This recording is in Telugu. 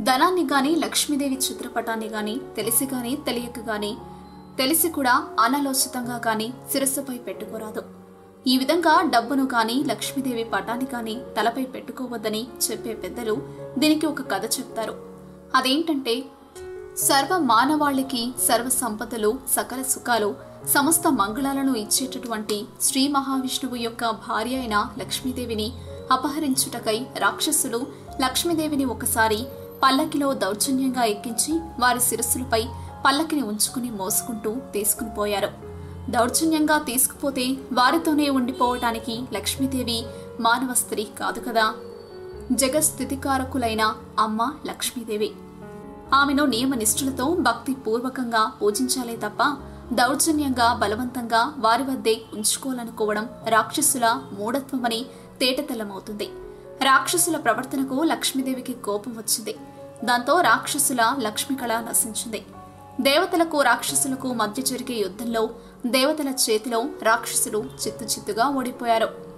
ధనాన్ని గాని లక్ష్మీదేవి చిత్రపటాన్ని గాని తెలిసి గాని తెలియక గాని తెలిసి కూడా అనాలోచితంగా గాని శిరస్సుపై పెట్టుకోరాదు. ఈ విధంగా డబ్బును గాని లక్ష్మీదేవి పటాన్ని గాని తలపై పెట్టుకోవద్దని చెప్పే పెద్దలు దీనికి ఒక కథ చెప్తారు. అదేంటంటే సర్వ మానవాళికి సర్వ సంపదలు సకల సుఖాలు సమస్త మంగళాలను ఇచ్చేటటువంటి శ్రీ మహావిష్ణువు యొక్క భార్య అయిన లక్ష్మీదేవిని అపహరించుటకై రాక్షసులు లక్ష్మీదేవిని ఒకసారి పల్లకిలో దౌర్జన్యంగా ఎక్కించి వారి శిరస్సులపై పల్లకిని ఉంచుకుని మోసుకుంటూ తీసుకుని పోయారు. దౌర్జన్యంగా తీసుకుపోతే వారితోనే ఉండిపోవటానికి లక్ష్మీదేవి మానవ స్త్రీ కాదు కదా. జగస్థితికారకులైన అమ్మ లక్ష్మీదేవి. ఆమెను నియమనిష్ఠులతో భక్తి పూర్వకంగా పూజించాలే తప్ప దౌర్జన్యంగా బలవంతంగా వారి వద్దే ఉంచుకోవాలనుకోవడం రాక్షసుల మూఢత్వమని తేటతెల్లమవుతుంది. రాక్షసుల ప్రవర్తనకు లక్ష్మీదేవికి కోపం వచ్చింది. దాంతో రాక్షసుల లక్ష్మికళ నశించింది. దేవతలకు రాక్షసులకు మధ్య జరిగే యుద్ధంలో దేవతల చేతిలో రాక్షసులు చిత్తు చిత్తుగా ఓడిపోయారు.